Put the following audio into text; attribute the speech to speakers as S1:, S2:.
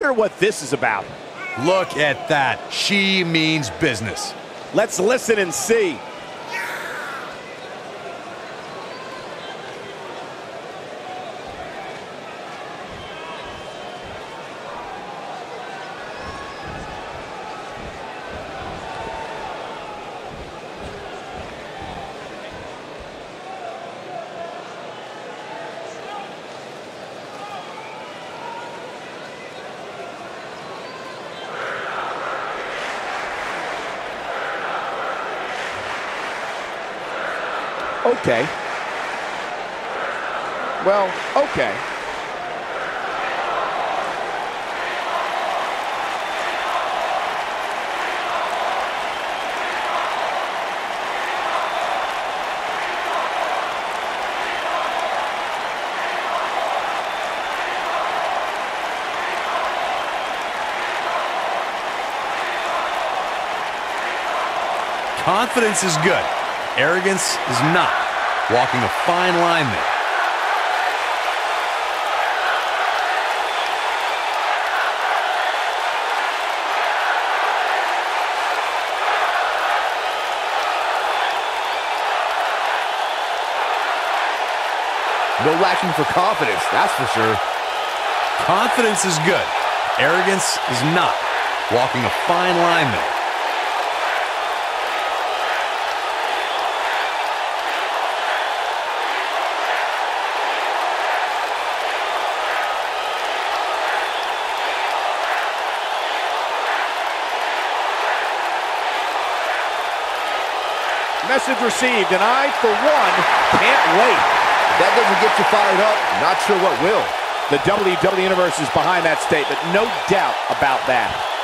S1: wonder what this is about.
S2: Look at that. She means business.
S1: Let's listen and see. Okay. Well, okay.
S2: Confidence is good. Arrogance is not. Walking a fine line there.
S3: No lacking for confidence, that's for sure.
S2: Confidence is good. Arrogance is not. Walking a fine line there.
S1: Message received, and I, for one, can't wait.
S3: That doesn't get you fired up, not sure what will.
S1: The WWE Universe is behind that statement, no doubt about that.